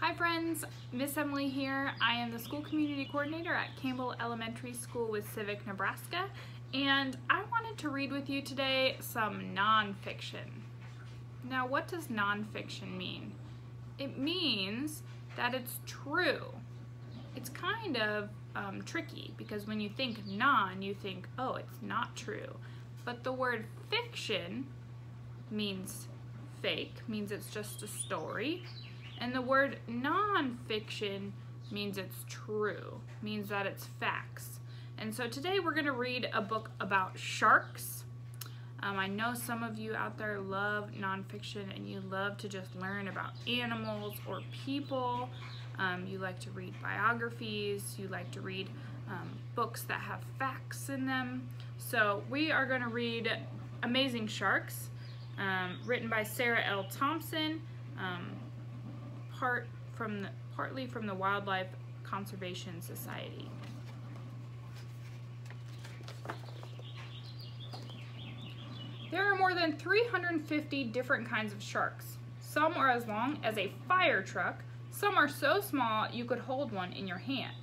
Hi friends, Miss Emily here. I am the school community coordinator at Campbell Elementary School with Civic Nebraska and I wanted to read with you today some nonfiction. Now what does nonfiction mean? It means that it's true. It's kind of um, tricky because when you think non, you think, oh, it's not true. But the word fiction means fake, means it's just a story. And the word nonfiction means it's true, means that it's facts. And so today we're going to read a book about sharks. Um, I know some of you out there love nonfiction and you love to just learn about animals or people. Um, you like to read biographies, you like to read um, books that have facts in them. So we are going to read Amazing Sharks, um, written by Sarah L. Thomson. Part from the, partly from the Wildlife Conservation Society. There are more than 350 different kinds of sharks. Some are as long as a fire truck, some are so small you could hold one in your hand.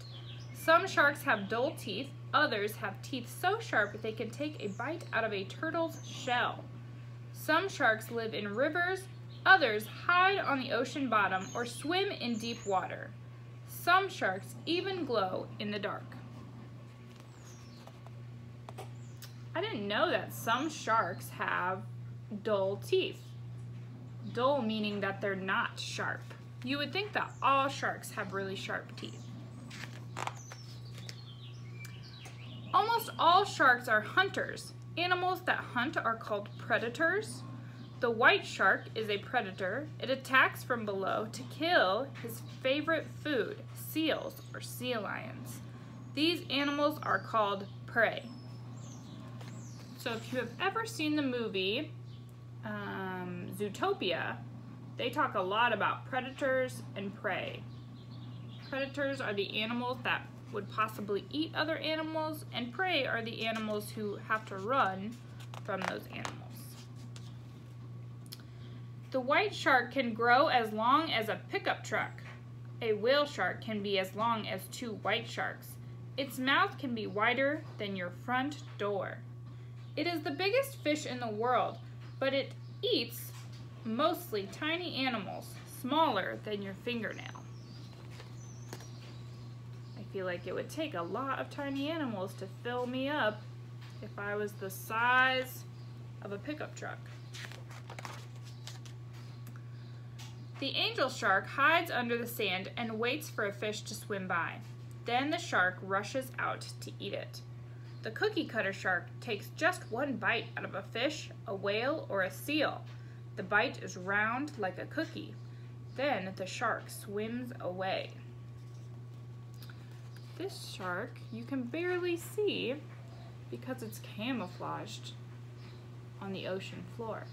Some sharks have dull teeth, others have teeth so sharp they can take a bite out of a turtle's shell. Some sharks live in rivers, Others hide on the ocean bottom or swim in deep water. Some sharks even glow in the dark. I didn't know that some sharks have dull teeth. Dull meaning that they're not sharp. You would think that all sharks have really sharp teeth. Almost all sharks are hunters. Animals that hunt are called predators. The white shark is a predator. It attacks from below to kill his favorite food, seals or sea lions. These animals are called prey. So if you have ever seen the movie um, Zootopia, they talk a lot about predators and prey. Predators are the animals that would possibly eat other animals, and prey are the animals who have to run from those animals. The white shark can grow as long as a pickup truck. A whale shark can be as long as two white sharks. Its mouth can be wider than your front door. It is the biggest fish in the world, but it eats mostly tiny animals, smaller than your fingernail. I feel like it would take a lot of tiny animals to fill me up if I was the size of a pickup truck. The angel shark hides under the sand and waits for a fish to swim by. Then the shark rushes out to eat it. The cookie cutter shark takes just one bite out of a fish, a whale, or a seal. The bite is round like a cookie. Then the shark swims away. This shark you can barely see because it's camouflaged on the ocean floor.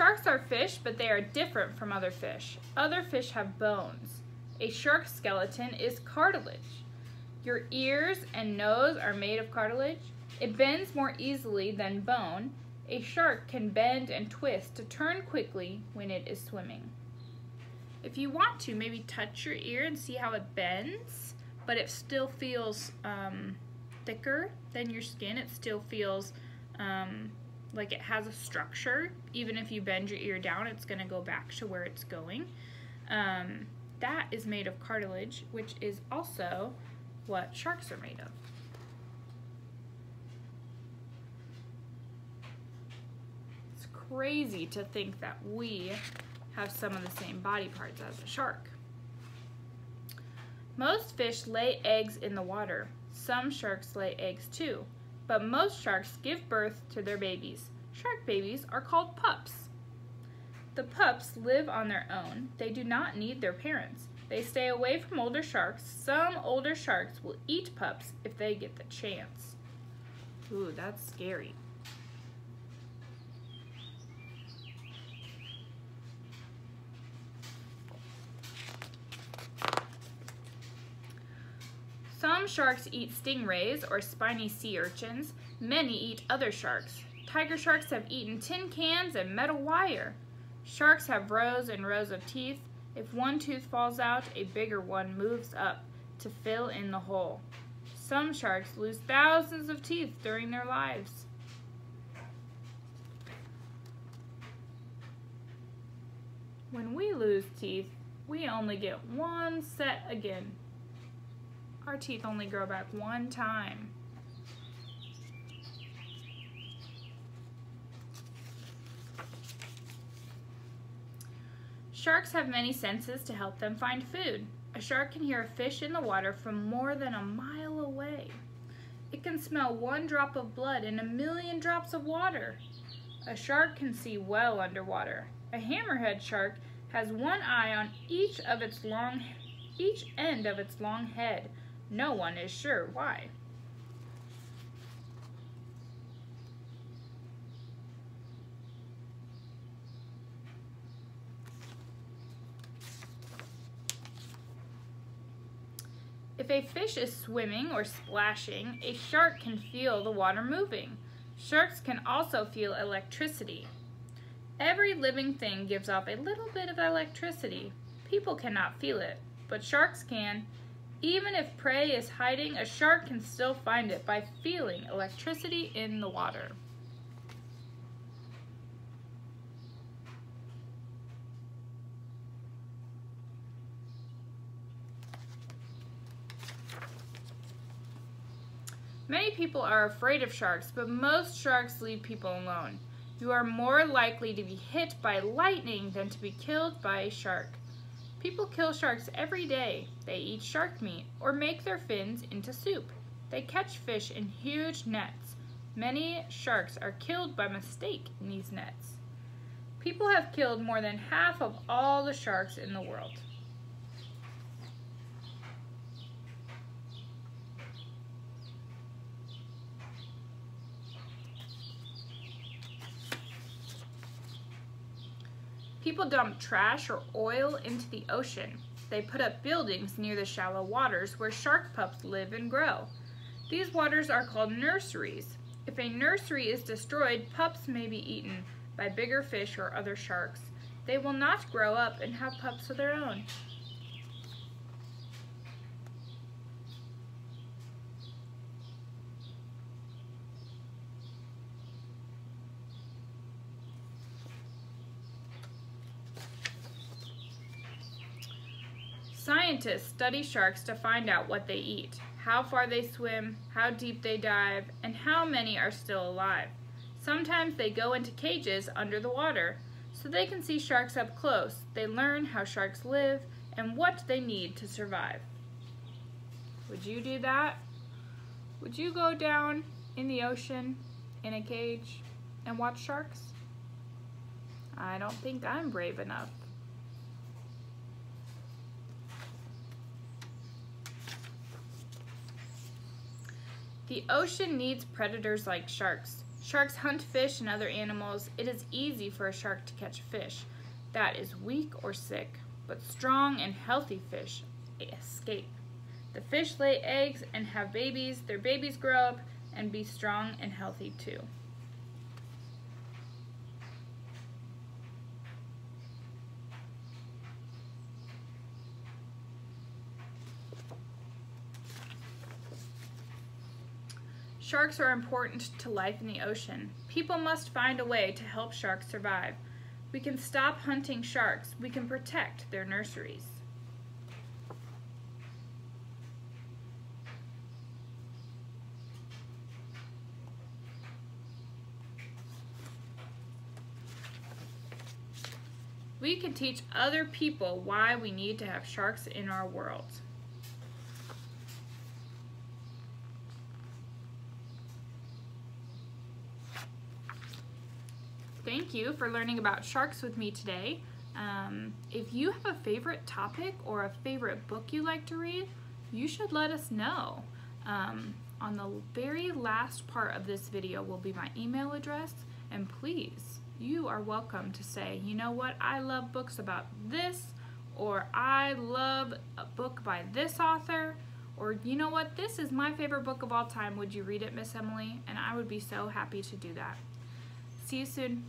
Sharks are fish, but they are different from other fish. Other fish have bones. A shark skeleton is cartilage. Your ears and nose are made of cartilage. It bends more easily than bone. A shark can bend and twist to turn quickly when it is swimming. If you want to, maybe touch your ear and see how it bends, but it still feels um, thicker than your skin. It still feels um, like it has a structure. Even if you bend your ear down, it's going to go back to where it's going. Um, that is made of cartilage, which is also what sharks are made of. It's crazy to think that we have some of the same body parts as a shark. Most fish lay eggs in the water. Some sharks lay eggs too but most sharks give birth to their babies. Shark babies are called pups. The pups live on their own. They do not need their parents. They stay away from older sharks. Some older sharks will eat pups if they get the chance. Ooh, that's scary. Some sharks eat stingrays or spiny sea urchins. Many eat other sharks. Tiger sharks have eaten tin cans and metal wire. Sharks have rows and rows of teeth. If one tooth falls out, a bigger one moves up to fill in the hole. Some sharks lose thousands of teeth during their lives. When we lose teeth, we only get one set again. Our teeth only grow back one time. Sharks have many senses to help them find food. A shark can hear a fish in the water from more than a mile away. It can smell one drop of blood in a million drops of water. A shark can see well underwater. A hammerhead shark has one eye on each of its long each end of its long head. No one is sure why. If a fish is swimming or splashing, a shark can feel the water moving. Sharks can also feel electricity. Every living thing gives off a little bit of electricity. People cannot feel it, but sharks can. Even if prey is hiding, a shark can still find it by feeling electricity in the water. Many people are afraid of sharks, but most sharks leave people alone. You are more likely to be hit by lightning than to be killed by a shark. People kill sharks every day. They eat shark meat or make their fins into soup. They catch fish in huge nets. Many sharks are killed by mistake in these nets. People have killed more than half of all the sharks in the world. People dump trash or oil into the ocean. They put up buildings near the shallow waters where shark pups live and grow. These waters are called nurseries. If a nursery is destroyed, pups may be eaten by bigger fish or other sharks. They will not grow up and have pups of their own. Scientists study sharks to find out what they eat, how far they swim, how deep they dive, and how many are still alive. Sometimes they go into cages under the water so they can see sharks up close. They learn how sharks live and what they need to survive. Would you do that? Would you go down in the ocean in a cage and watch sharks? I don't think I'm brave enough. The ocean needs predators like sharks. Sharks hunt fish and other animals. It is easy for a shark to catch a fish that is weak or sick, but strong and healthy fish escape. The fish lay eggs and have babies. Their babies grow up and be strong and healthy too. Sharks are important to life in the ocean. People must find a way to help sharks survive. We can stop hunting sharks. We can protect their nurseries. We can teach other people why we need to have sharks in our world. Thank you for learning about sharks with me today. Um, if you have a favorite topic or a favorite book you like to read, you should let us know. Um, on the very last part of this video will be my email address, and please, you are welcome to say, you know what, I love books about this, or I love a book by this author, or you know what, this is my favorite book of all time, would you read it, Miss Emily? And I would be so happy to do that. See you soon.